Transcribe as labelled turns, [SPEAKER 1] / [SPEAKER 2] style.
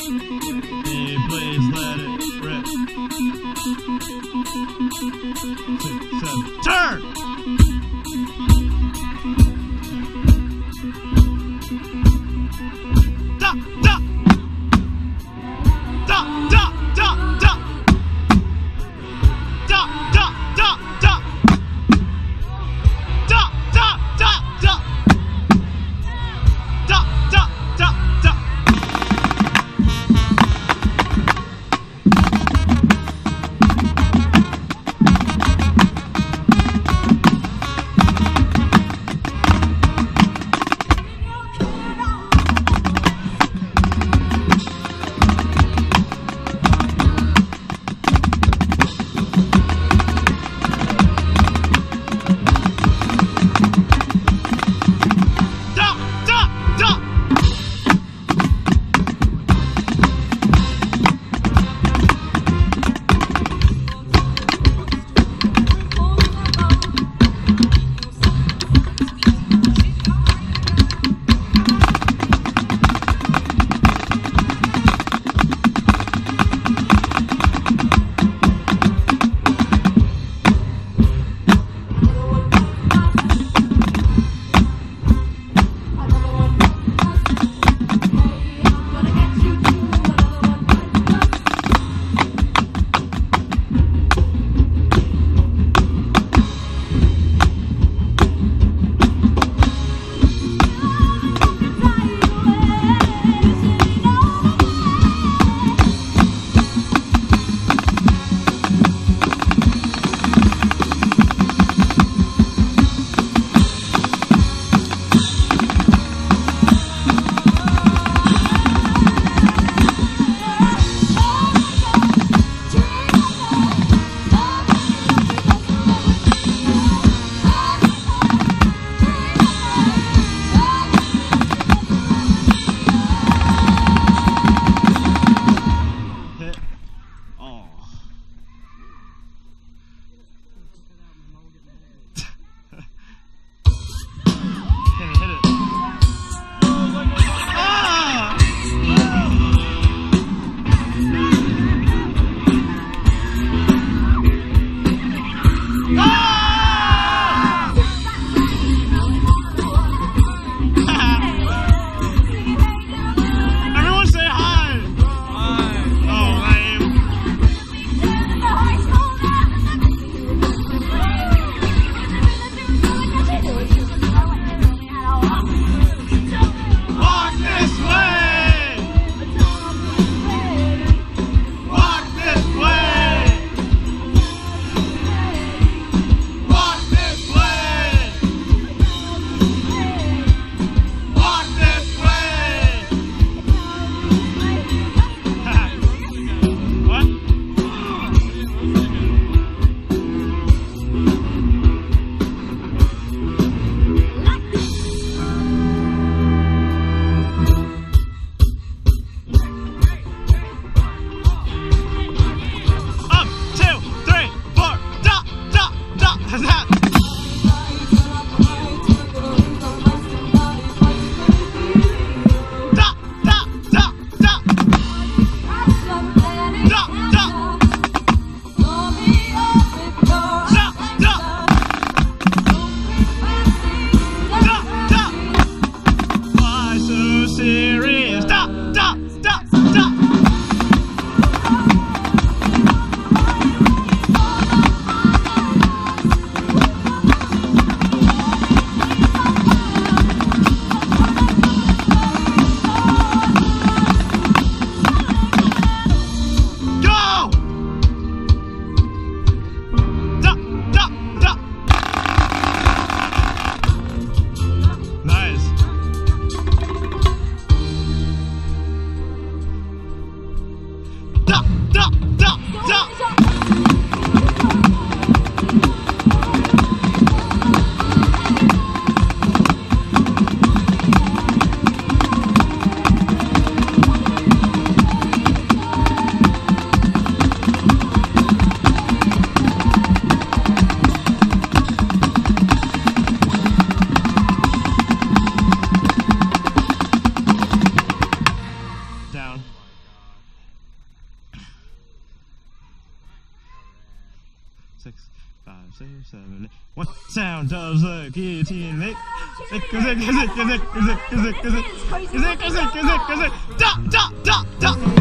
[SPEAKER 1] Hey, please let it rip. Six, seven, turn! down. Six, five, six, seven, eight. What sound does the guillotine make? Is it, is it, is it, is it, is it, is it, is it, is it, is it, is it, is.